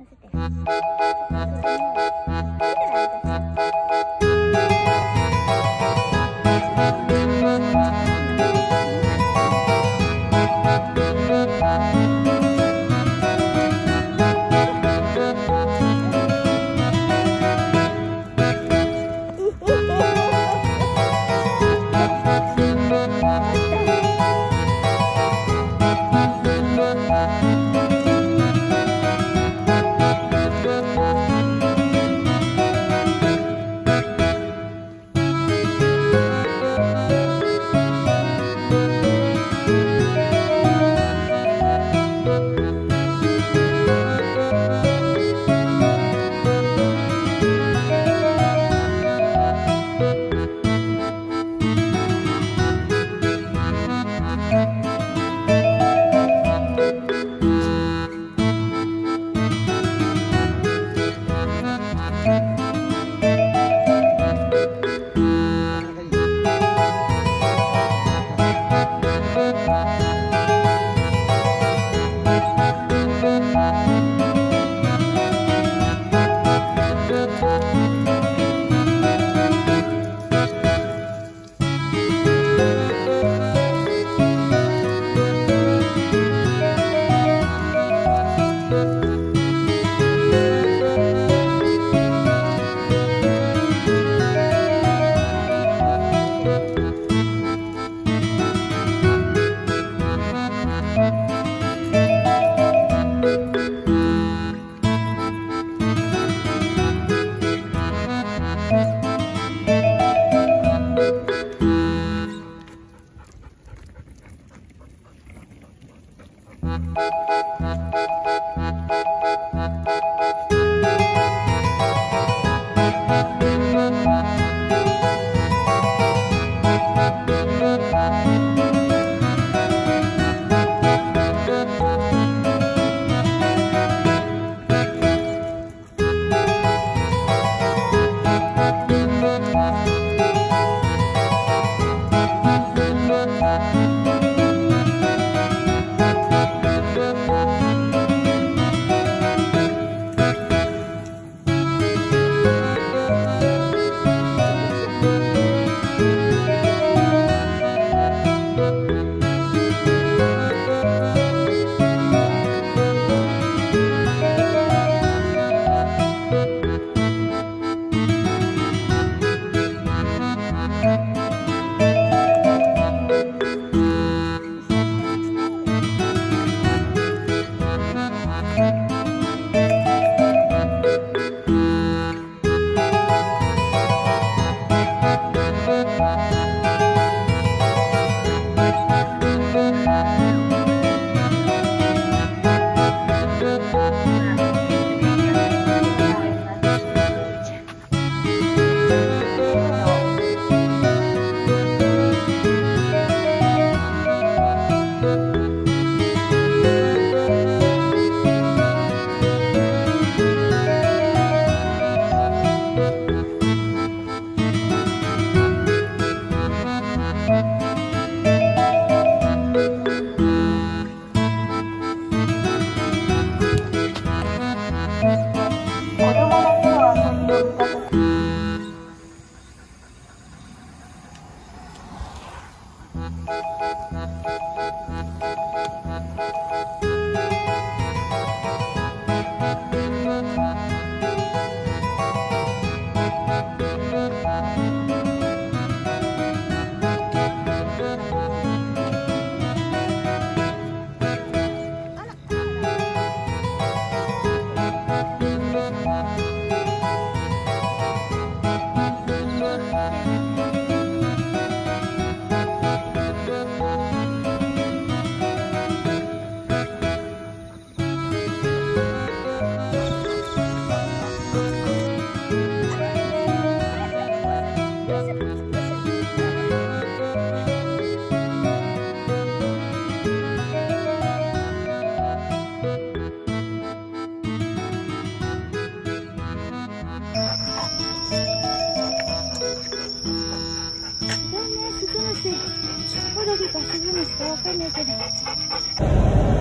乗せて。 スズムシ。コロリかスズムシかわかんないけど。